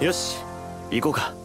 よし行こうか。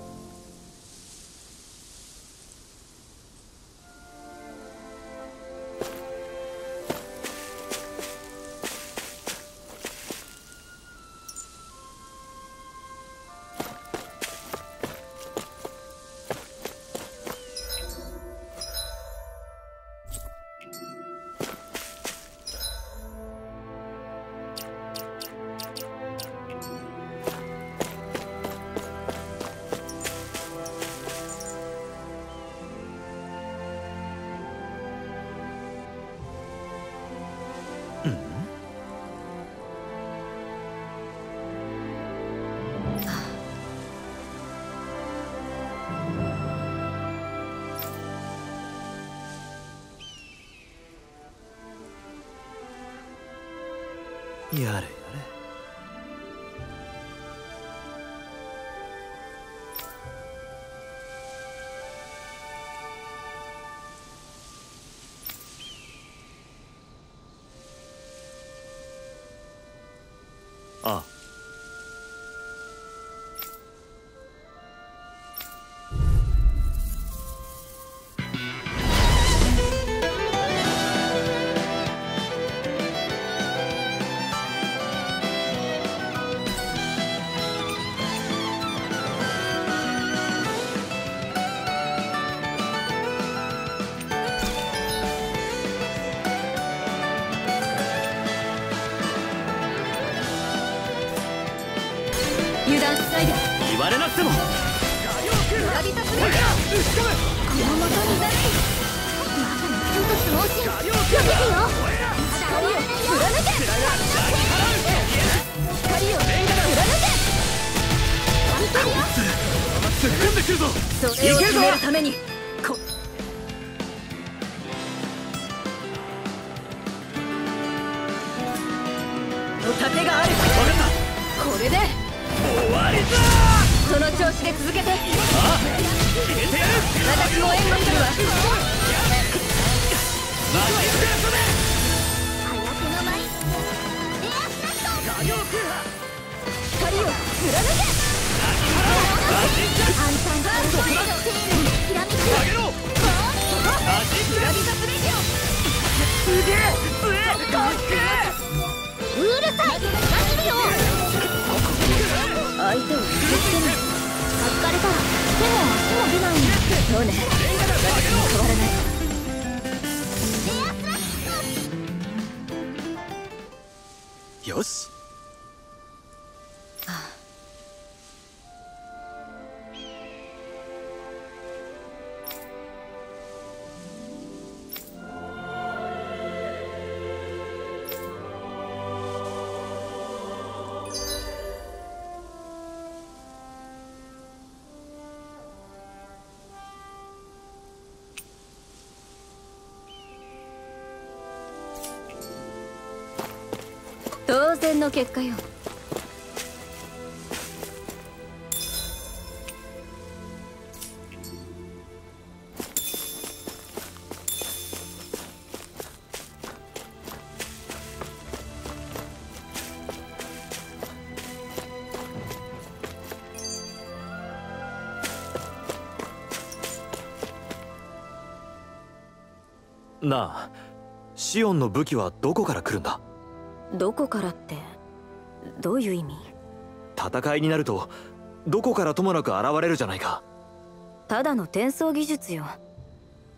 やれ盾がある。分かっこれで。た終わりだ。その調子で続けて。決めてやる。私も援護するわ。マジックエストで早手の舞エアスラット火曜空破光を貫けマジック暗算が生命のピラミッド上げろマジックラビタスレディオすげえ強えかっけうるさい。走るよ相手を傷つけないかかれたら手も足も出ない。そうね私も変わらない。よし。の結果よ。なあシオンの武器はどこから来るんだ？どこからってどういう意味？戦いになるとどこからともなく現れるじゃないか。ただの転送技術よ。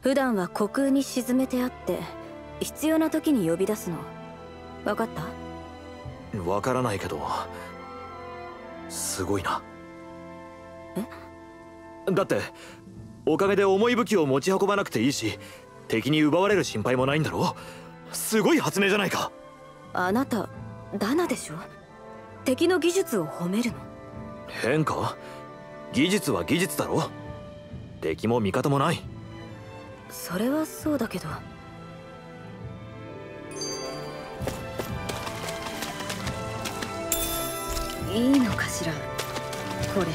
普段は虚空に沈めてあって必要な時に呼び出すの。分かった？わからないけどすごいな。だっておかげで重い武器を持ち運ばなくていいし敵に奪われる心配もないんだろ？すごい発明じゃないか。あなたダナでしょ？敵の技術を褒めるの。変か？技術は技術だろ。敵も味方もない。それはそうだけど。いいのかしら？これ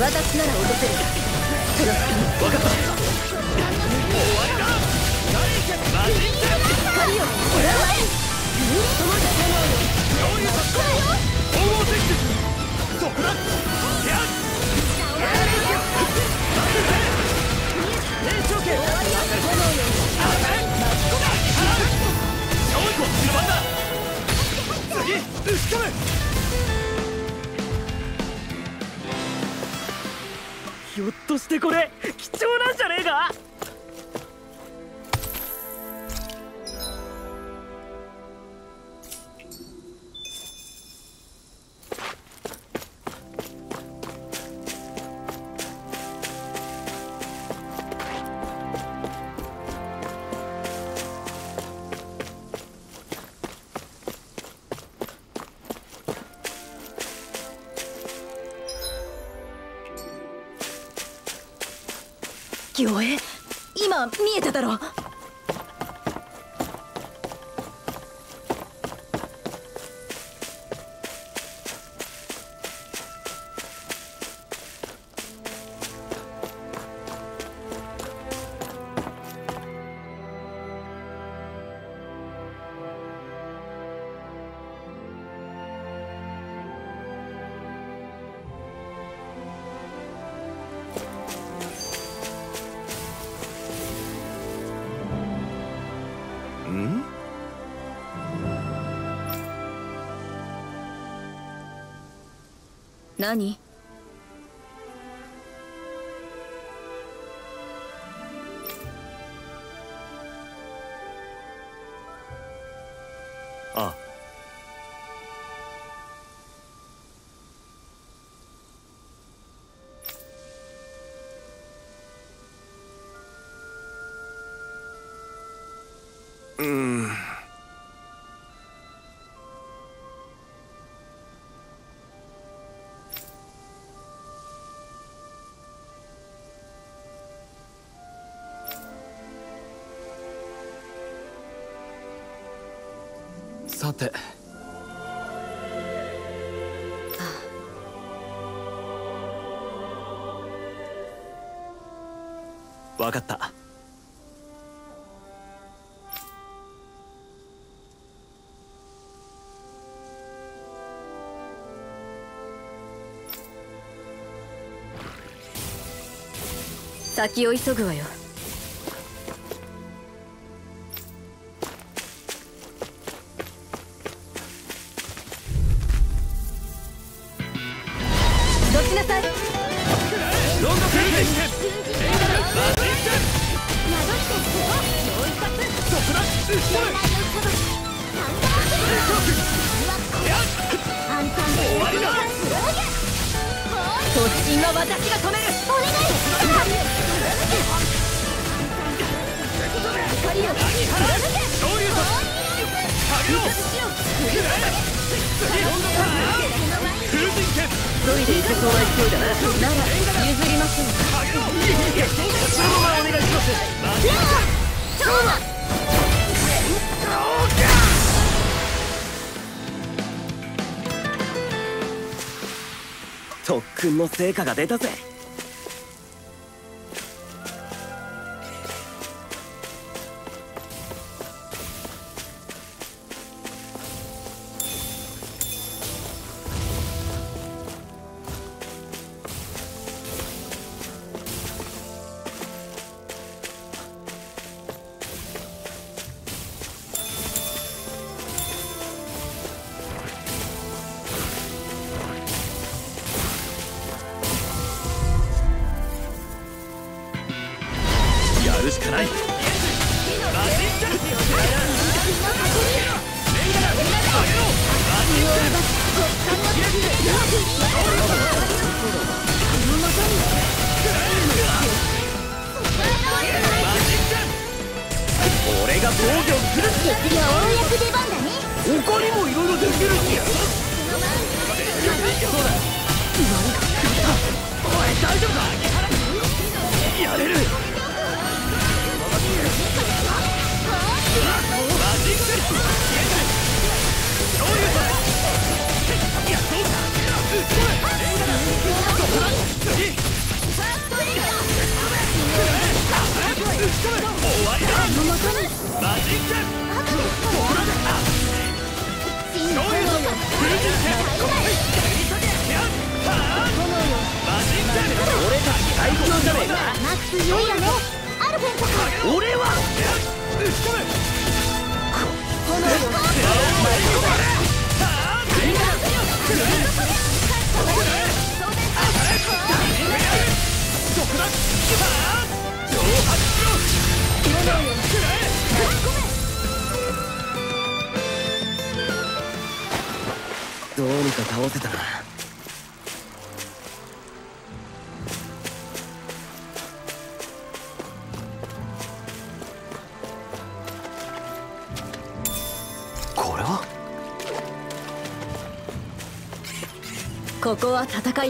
私なら落とせる。その隙分かった。終わりだマジックキャッひょっとしてこれ貴重な何？さて。わかった。先を急ぐわよ突進は私が止めるお願い光を昇竜と影を次ロンドカー風神剣ロイでここは勢いだななら譲りません影をそのままお願いします。そうだ特訓の成果が出たぜ。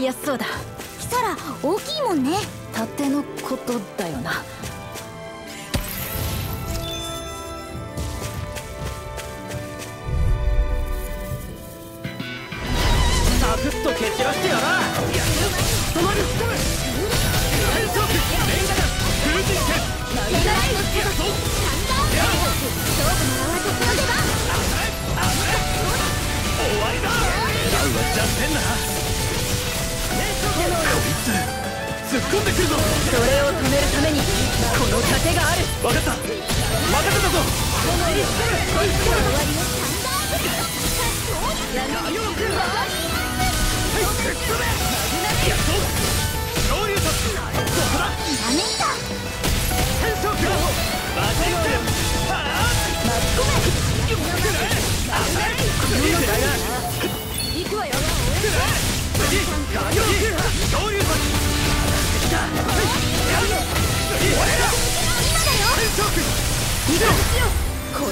いやすそうだ。こ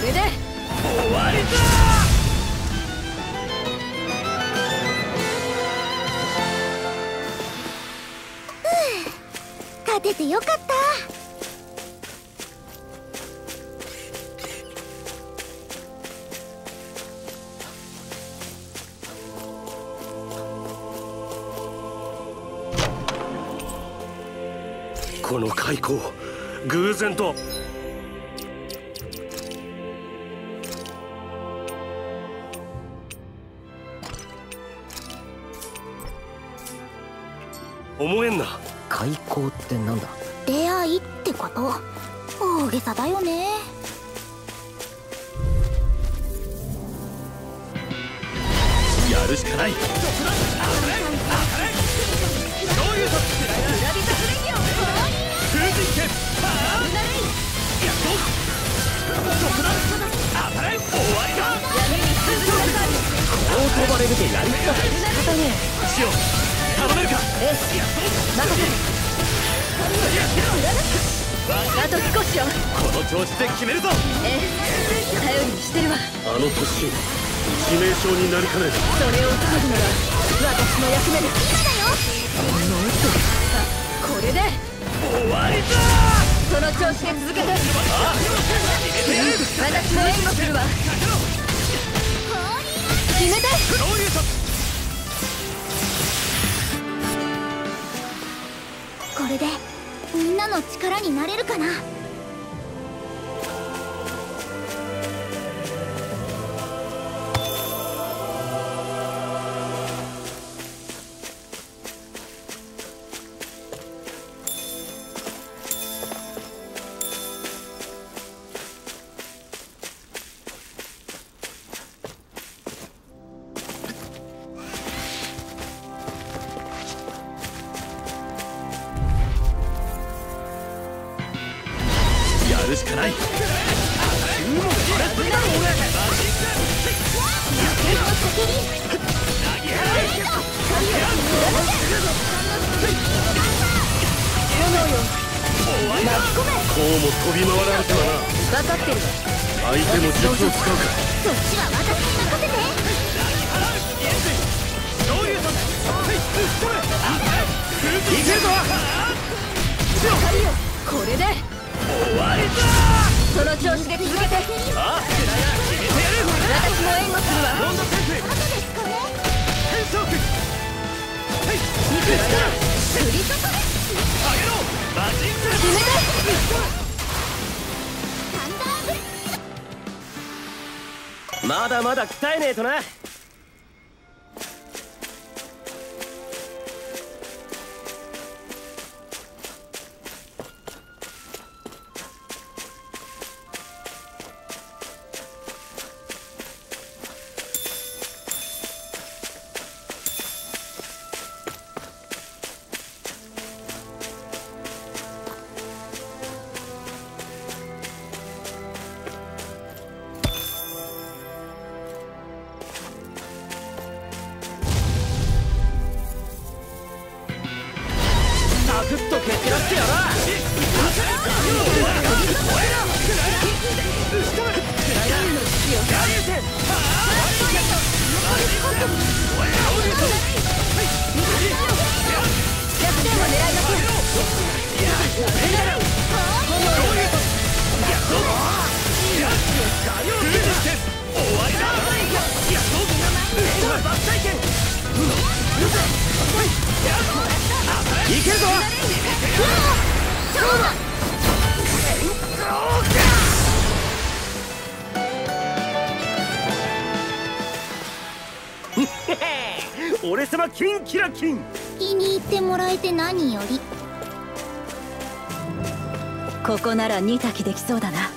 れで。終わりだ勝ててよかった。の開口。偶然と。思えんな。開口ってなんだ？出会いってこと？大げさだよね。やるしかない当たれ終わりだ。こう飛ばれるとやりった仕方ねえシオ頼める。かええ任せる。あと少しよこの調子で決める。ぞええ頼りにしてる。わあの突進致命傷になりかねないそれを防ぐのが私の役目です今だよあこれで終わりだの調子で続けて。私も援護するわ。決めてこれでみんなの力になれるかな？ねえとな。キラキン。気に入ってもらえて何より。ここなら煮炊きできそうだな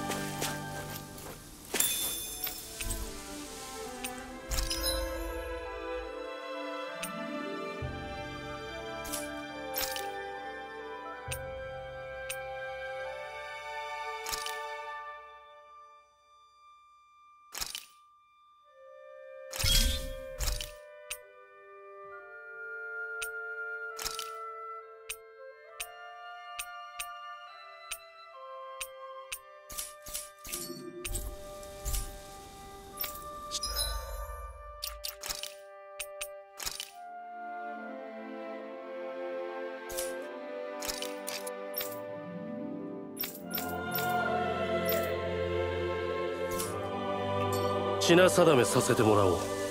品定めさせてもらおう。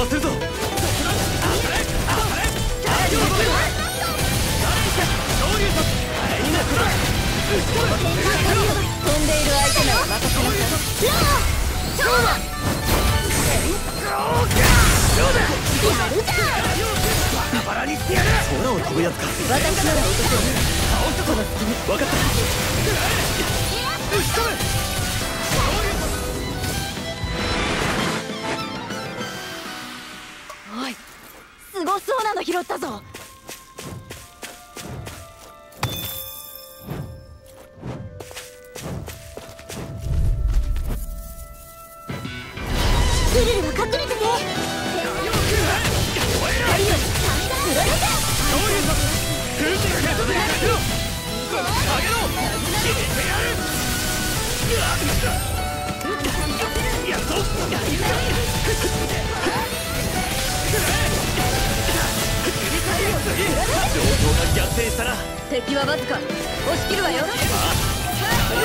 破するぞ。飛んでいる相手なら任せなさバラバラにしてやる空を飛ぶやつか。い私なら落とせる。この隙に分かった。打ち込めすごそうなの拾ったぞ。逆転したな敵はわずか。押し切るわよ。もう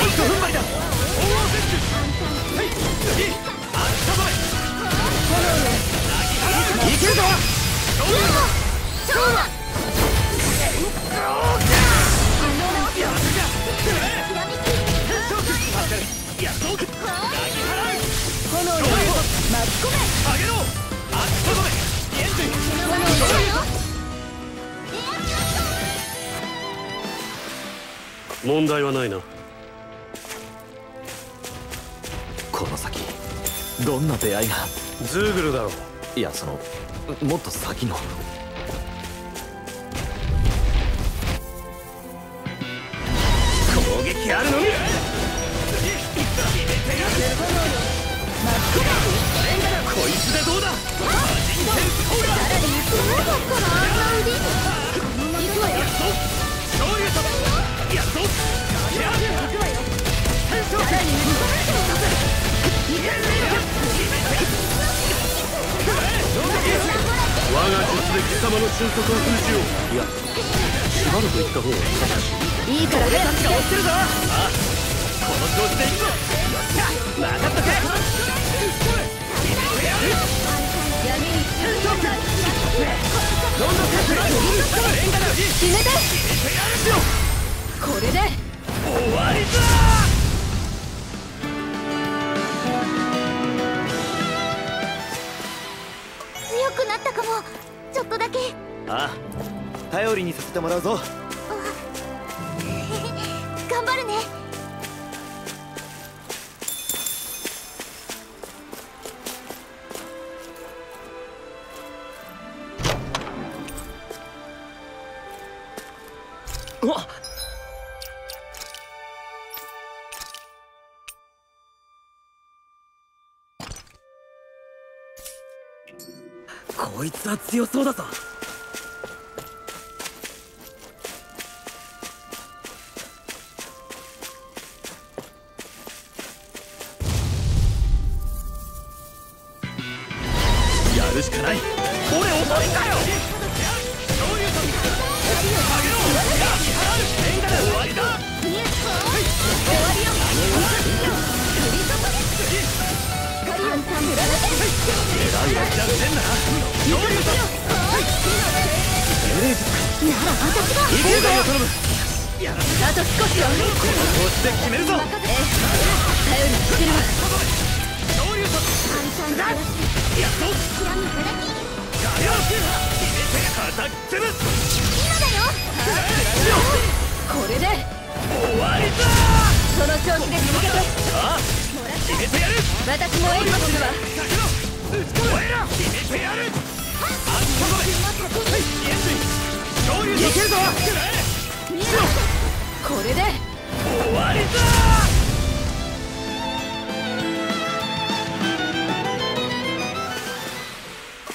一踏ん張りだ。鳳凰戦術はい次あったぞ。いけるげ払う炎の巻き込め上げろ問題はないな。この先どんな出会いが？ズーグルだろう。いやそのもっと先の。攻撃あるのみ様の俊足を封じよういやしばらく行った方がいいからねが追ってるぞあこの調子でいくぞよっしゃ任っとけ闇にどんどん勝つレンガだ決めてこれで終わりだ強くなったかも。とだけ。ああ頼りにさせてもらうぞ。2強そうだぞ。これで終わりだその調子で続けてああ決めてやる私も援護するわこれで終わりだ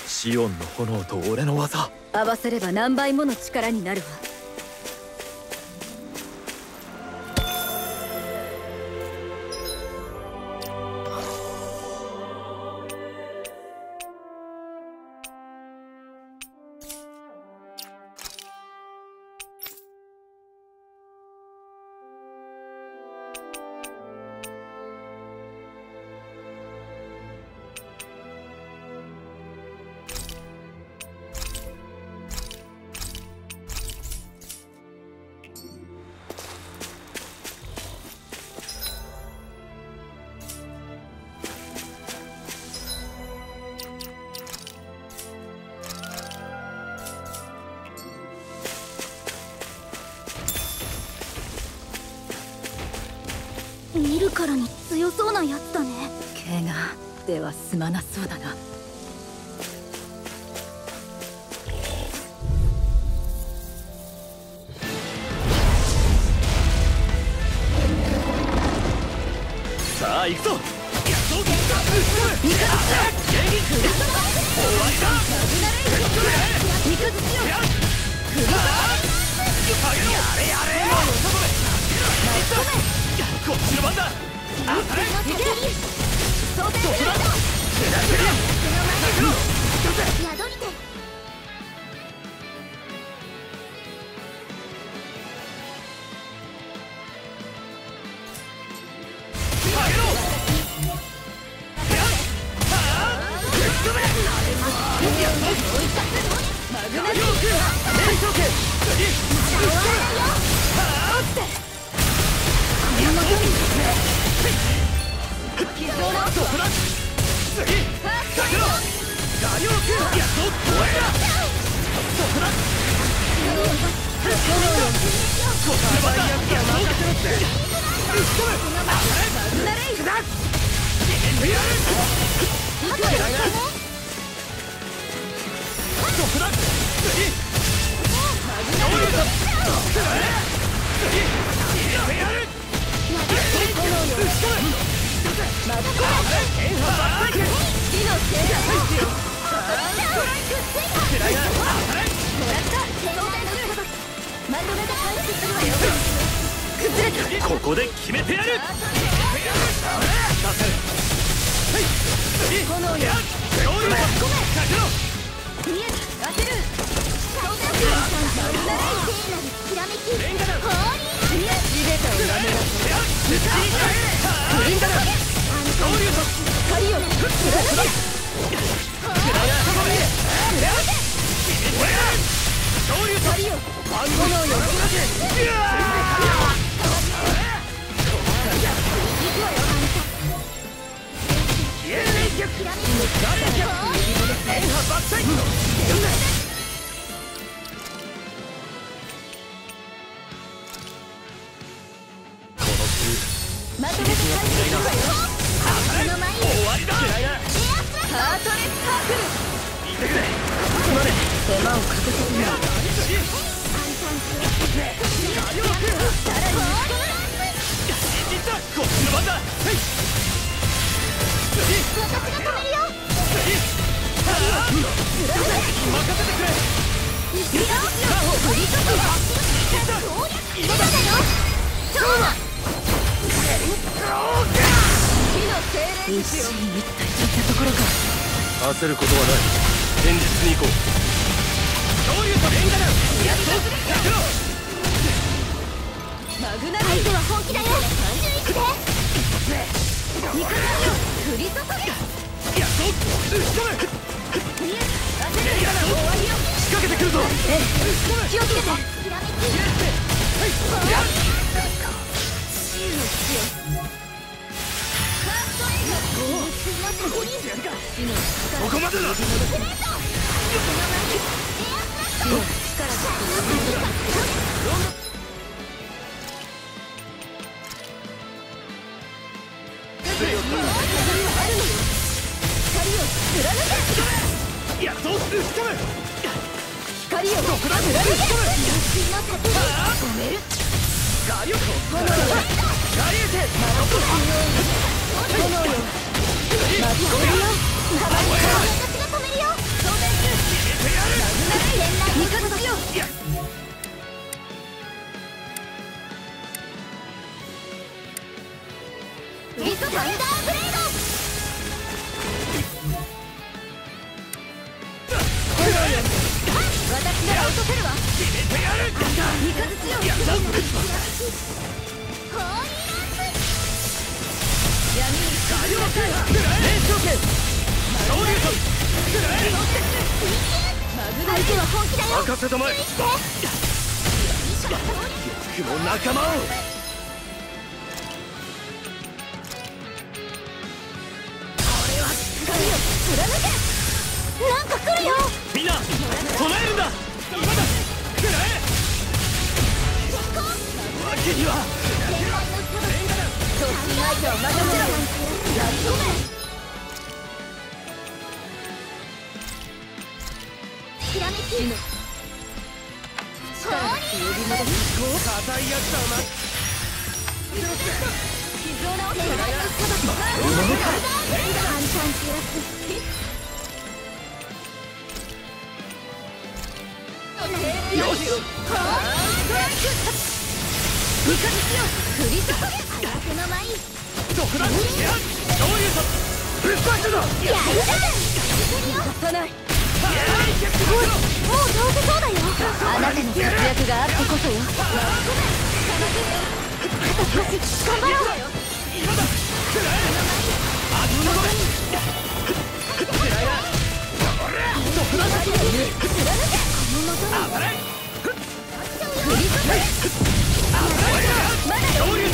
シオンの炎と俺の技。合わせれば何倍もの力になるわ。では済まなそうだな。行くぞ。だ宿するわよこっちの番だ私が止めるよ任せてくれいくよ振りとく今だよ超だ火の精霊ですよ一体といったところか焦ることはない現実に行こう勝利とレンガだやっとかけろマグナル相手は本気だよ。31で味方よ降り注げやっと打ち込め見え当てる終わりよ仕掛けてくるぞ気をつけて。ひらめきここまでだと打ち込め光をどこだ貫けの盾を止める火力炎よガリエテ炎よ巻き込めるよ私が止めるよそうです味方だよやリソサンダーブレイド私なら落とせるわ。決めてやる三日月よやった闇に火力連勝権勝利と相手は本気だよ。任せたまえ。僕も仲間をそうしないと任せろやり込めひらめき力って呼び戻す硬いやつだお前傷を治せよ簡単プラスよし。振り注げ相手の舞特段いやどういうとぶっ壊すぞやるじゃん立たないう倒せそうだ。よあなたの活躍があってこそよ頑張ろ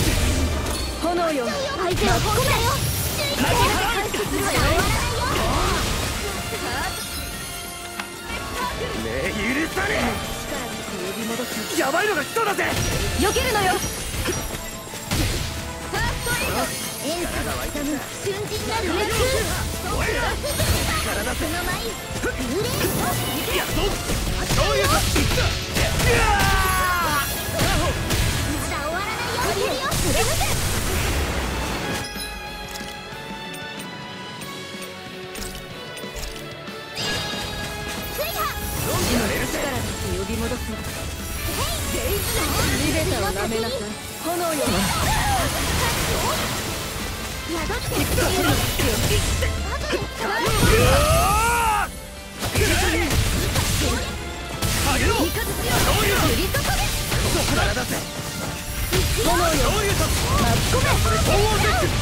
う炎よ。相手は本気だよねえ許さねえ。やばいのが来そうだぜ。避けるのよ。エンタが刻む瞬時なる熱風その舞空冷やっとどういうと。まだ終わらないよ地べたを舐めなさい炎よ宿ってきてる後で使われるあげろどういう振り注げ体だぜ炎よどういうと巻き込め鳳凰デック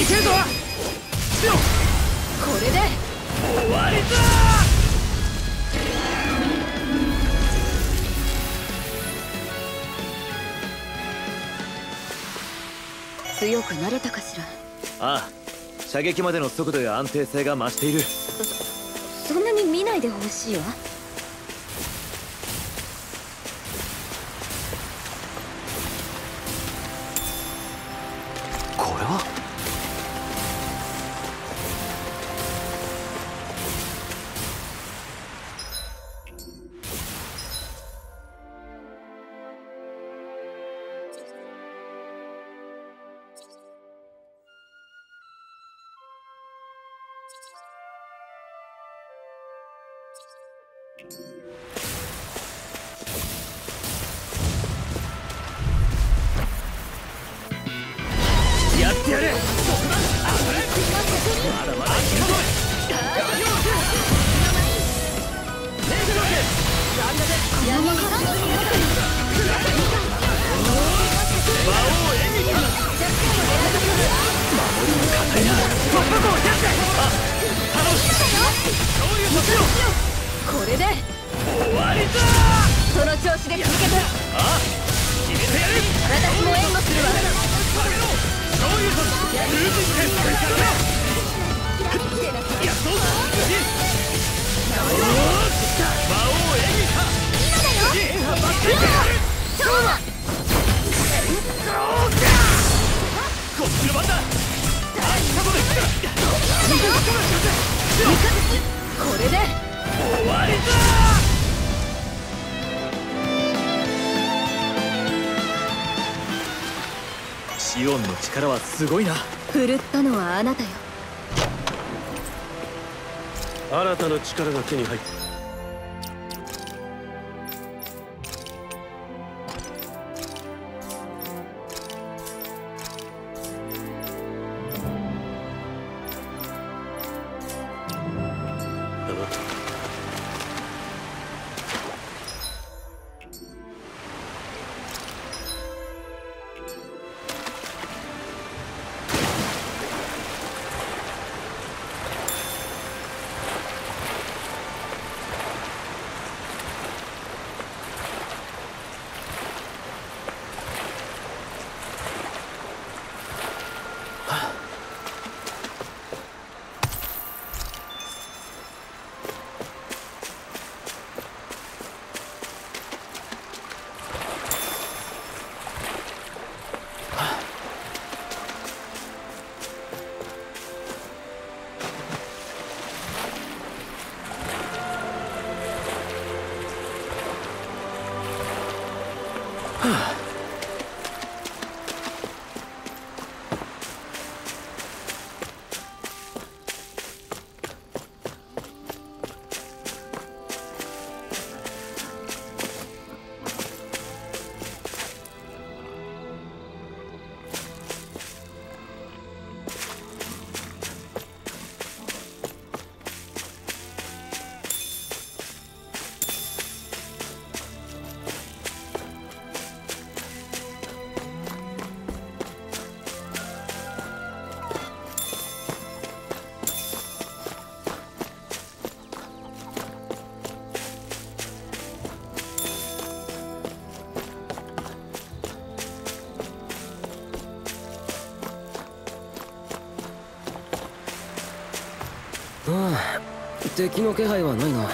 いけるぞしろこれで。終わりだ強くなれたかしら？ああ射撃までの速度や安定性が増している。そんなに見ないでほしいわシオンの力はすごいな。振るったのはあなたよ。新たな力が手に入った敵の気配はないな。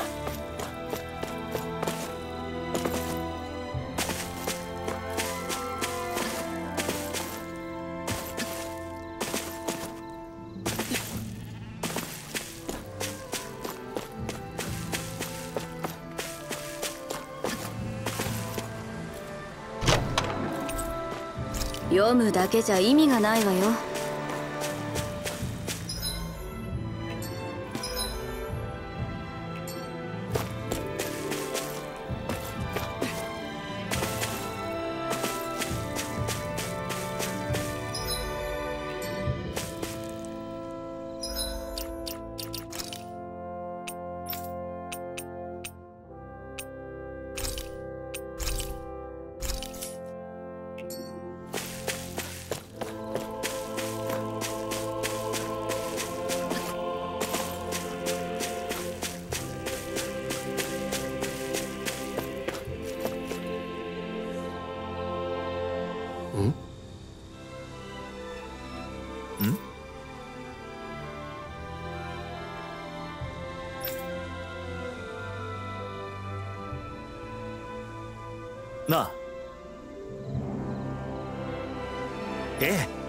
読むだけじゃ意味がないわよ。なあ。ええ。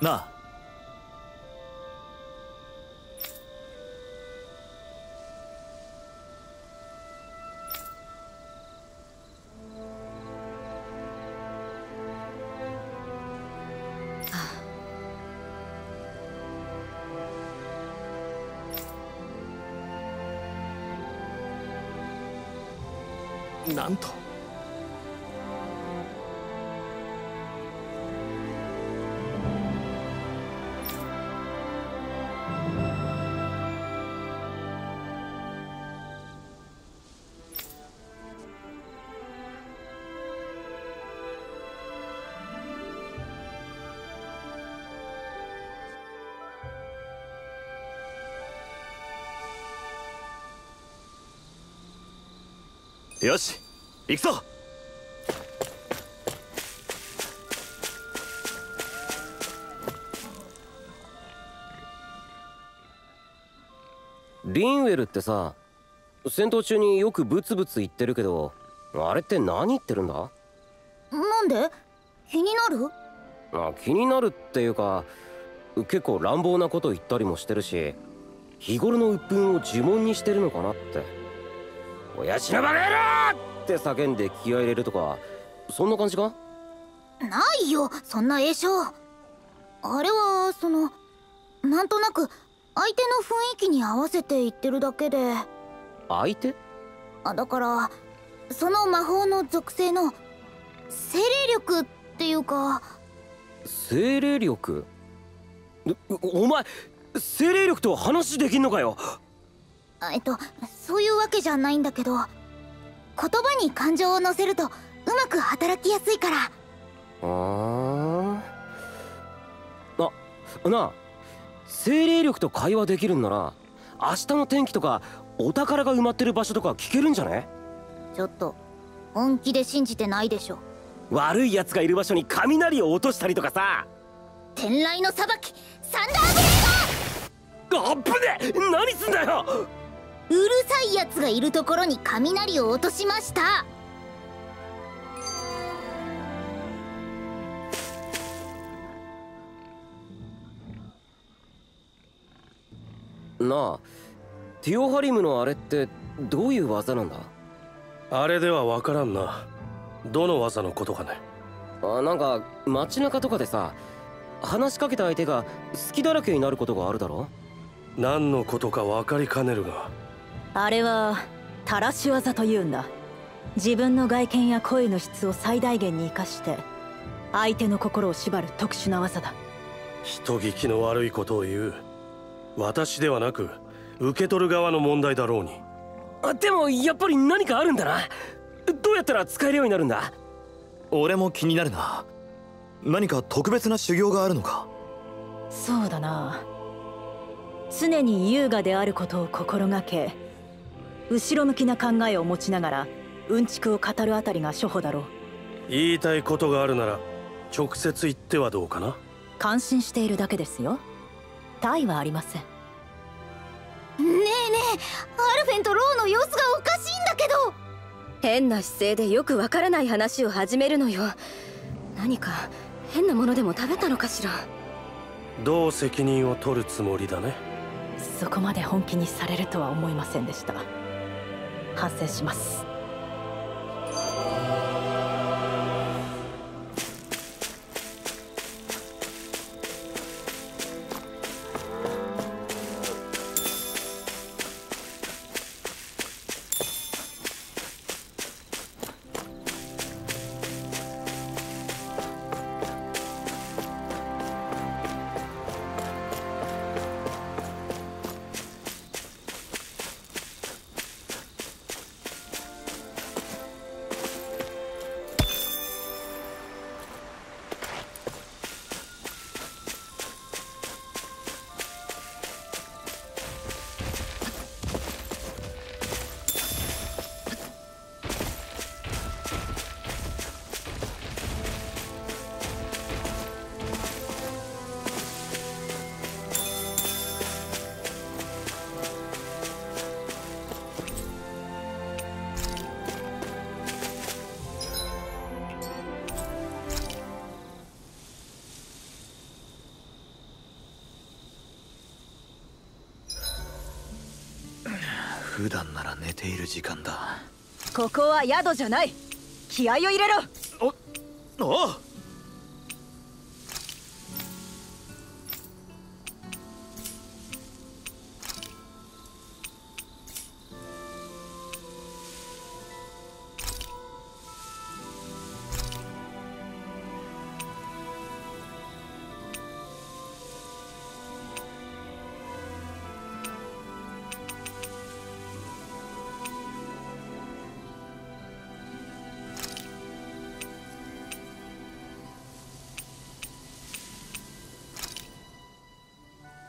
なあ。なんと。よし行くぞ。リンウェルってさ戦闘中によくブツブツ言ってるけどあれって何言ってるんだ？なんで？気になる？あ気になるっていうか結構乱暴なこと言ったりもしてるし日頃の鬱憤を呪文にしてるのかなって「親父のバカ野郎!」って叫んで気合い入れるとかそんな感じか？ないよそんな栄称あれはそのなんとなく相手の雰囲気に合わせて言ってるだけで。相手？あだからその魔法の属性の精霊力っていうか。精霊力？おお前精霊力と話できんのかよ？えっとそういうわけじゃないんだけど言葉に感情を乗せるとうまく働きやすいから。あー。あなあ精霊力と会話できるんなら明日の天気とかお宝が埋まってる場所とか聞けるんじゃね？ちょっと本気で信じてないでしょ。悪い奴がいる場所に雷を落としたりとかさ。天雷の裁きサンダーブレあっぶね何すんだようるさいやつがいるところに雷を落としました。なあティオハリムのあれってどういう技なんだ？あれでは分からんな。どの技のことかね。あなんか街中とかでさ話しかけた相手が好きだらけになることがあるだろ？何のことか分かりかねるがあれはたらし技というんだ。自分の外見や声の質を最大限に生かして相手の心を縛る特殊な技だ。人聞きの悪いことを言う。私ではなく受け取る側の問題だろうに。でもやっぱり何かあるんだな。どうやったら使えるようになるんだ？俺も気になるな。何か特別な修行があるのか？そうだな。常に優雅であることを心がけ後ろ向きな考えを持ちながらうんちくを語るあたりが初歩だろう。言いたいことがあるなら直接言ってはどうかな。感心しているだけですよ。他はありません。ねえねえアルフェンとローの様子がおかしいんだけど。変な姿勢でよくわからない話を始めるのよ。何か変なものでも食べたのかしら。どう責任を取るつもりだね。そこまで本気にされるとは思いませんでした反省します。ている時間だ。ここは宿じゃない。気合を入れろ。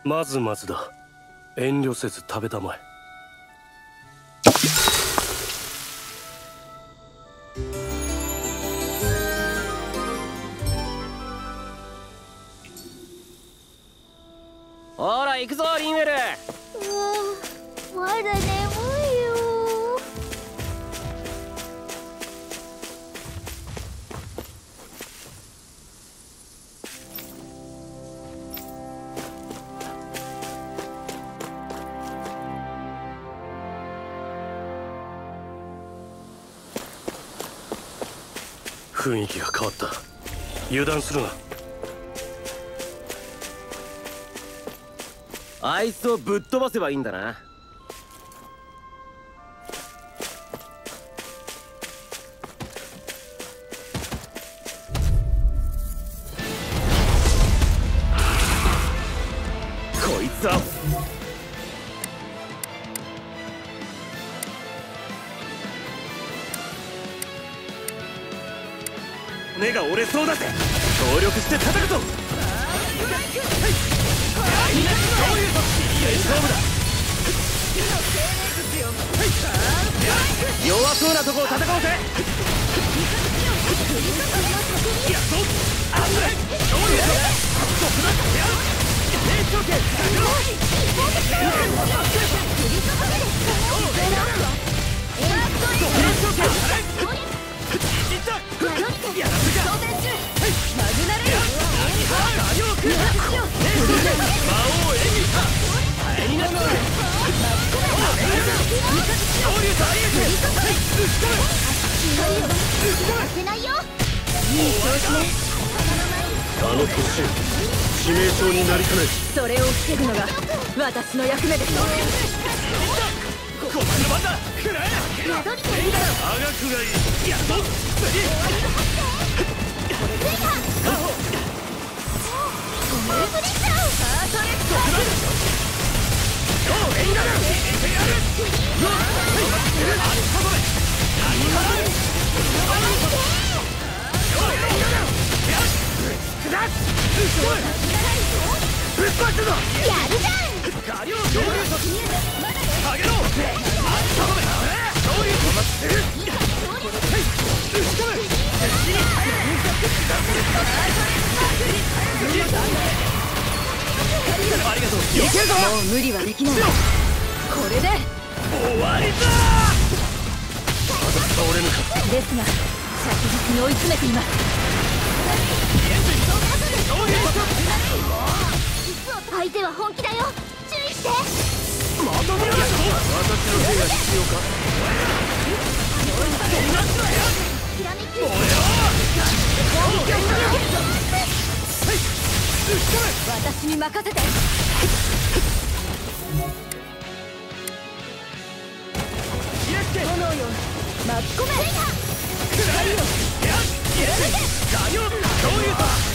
まずまずだ。遠慮せず食べたまえ。雰囲気が変わった。油断するな。あいつをぶっ飛ばせばいいんだな。ですが着実に追い詰めています。相手は本気だよ。注意して。まとめろ私の手が必要か？ひらめに任せて。炎よ巻き込め。い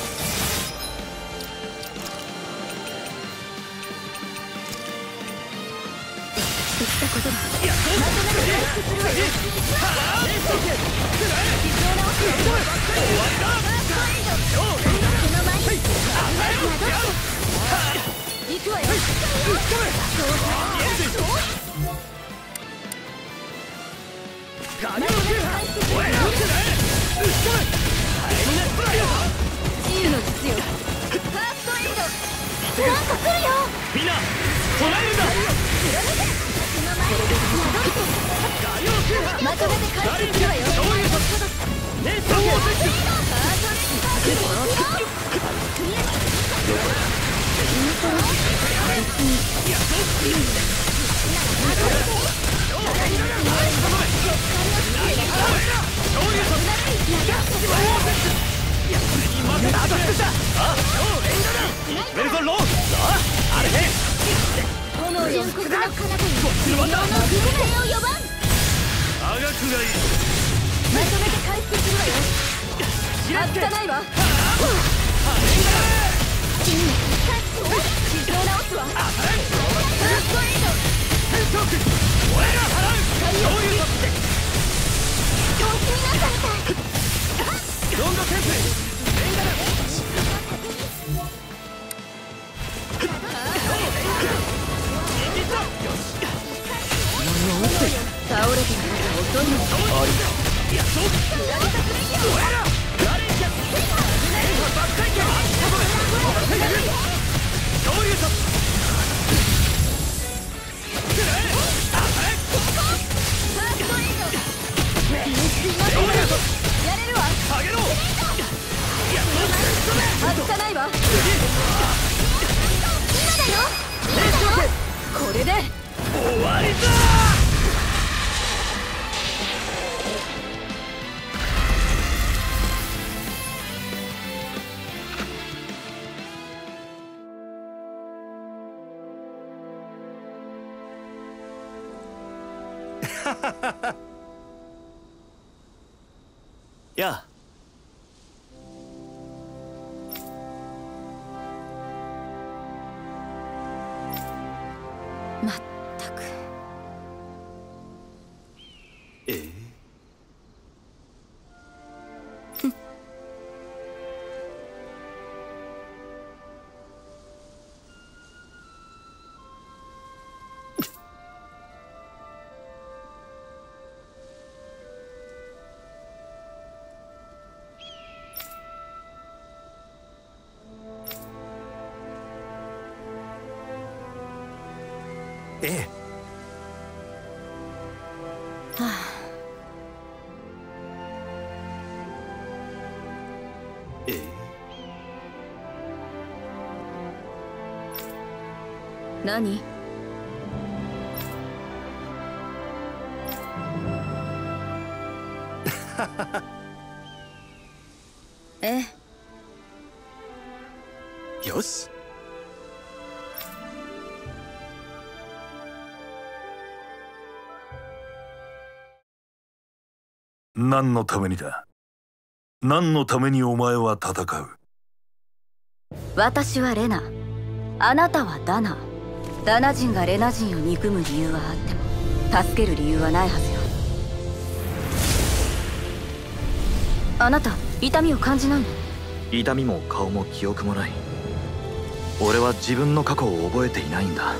だこれで。終わりだ何？え？えよし。何のためにだ？何のためにお前は戦う？私はレナ。あなたはダナダナ人がレナ人を憎む理由はあっても助ける理由はないはずよ。あなた痛みを感じないの？痛みも顔も記憶もない。俺は自分の過去を覚えていないんだ。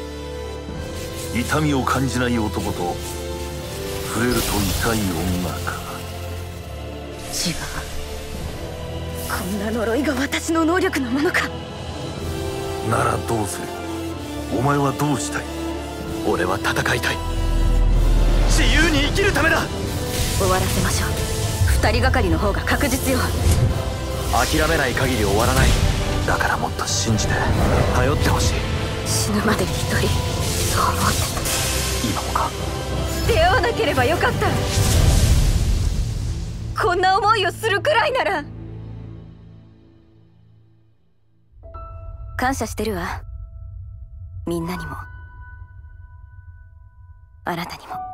痛みを感じない男と触れると痛い女か。違う。こんな呪いが私の能力のものか。ならどうする？お前はどうしたい？俺は戦いたい。自由に生きるためだ！終わらせましょう。二人がかりの方が確実よ。諦めない限り終わらない。だからもっと信じて頼ってほしい。死ぬまでに一人。そう思って今もか？出会わなければよかった。こんな思いをするくらいなら。感謝してるわみんなにも。あなたにも「